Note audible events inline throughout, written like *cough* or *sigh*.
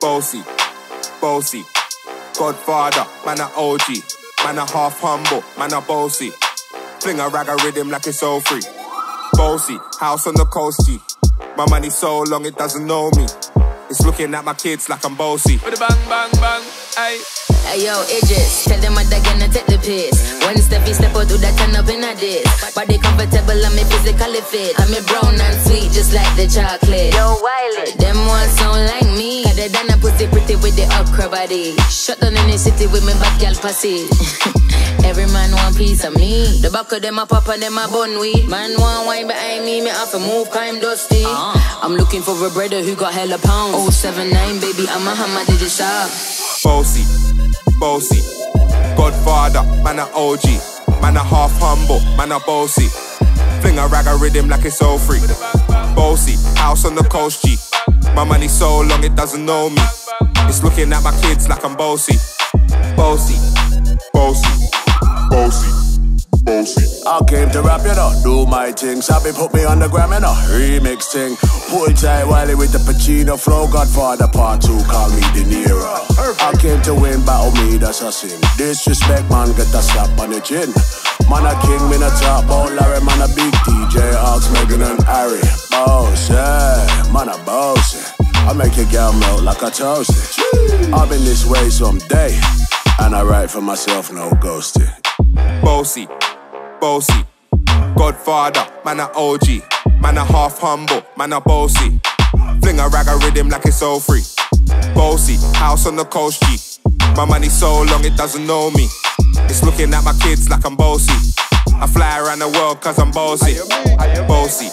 Boasty, boasty. Godfather, man a OG. Man a half humble, man a boasty. Fling a rag a rhythm like it's all free. Boasty, house on the coast G. My money so long it doesn't know me. It's looking at my kids like I'm boasty. With a bang, bang, bang, ayy. Hey yo, Idris, tell them what they gonna take the piss. When Steffi step out, do that turn up in a diss. Body comfortable, I'm me physically fit. I'm a brown and sweet, just like the chocolate. Yo, Wiley, them ones sound like me. Cause they done a pussy pretty with the upper body. Shut down in the city with me bad gal pussy. *laughs* Every man want piece of me. The back of them a pop and them a bun weed. Man want wine behind me, me have to move, cause I'm dusty. Uh-huh. I'm looking for a brother who got hella pounds. 079, baby, I'm a hammer, did it sharp. Boasty, boasty. Godfather, man a OG. Man a half humble, man a boasty. Fling a rag a rhythm like it's all free. Boasty, house on the coast G. My money so long it doesn't know me. It's looking at my kids like I'm boasty. Boasty, boasty, boasty, boasty. I came to rap, you know, do my thing. Sabi put me on the gram, you know, remix thing. Pull tight Wiley with the Pacino flow. Godfather part two, call me De Niro. I came to win, battle me, that's a sin. Disrespect, man, get a slap on the chin. Man a king, me a top ball, Larry, man a big DJ, Ox, Meghan and Harry. Make your girl melt like a toast. I've been this way someday, and I write for myself, no ghosting. boasty, boasty. Godfather, man a OG. Man a half humble, man a boasty. Fling a rag a rhythm like it's all free. Boasty, house on the coast G. My money so long it doesn't know me. It's looking at my kids like I'm boasty. I fly around the world cause I'm boasty. Boasty,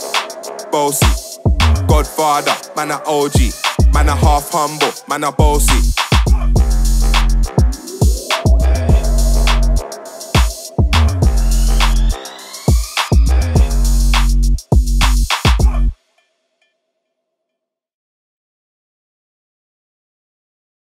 boasty. Godfather, man a OG. Man a half humble, man a boasty.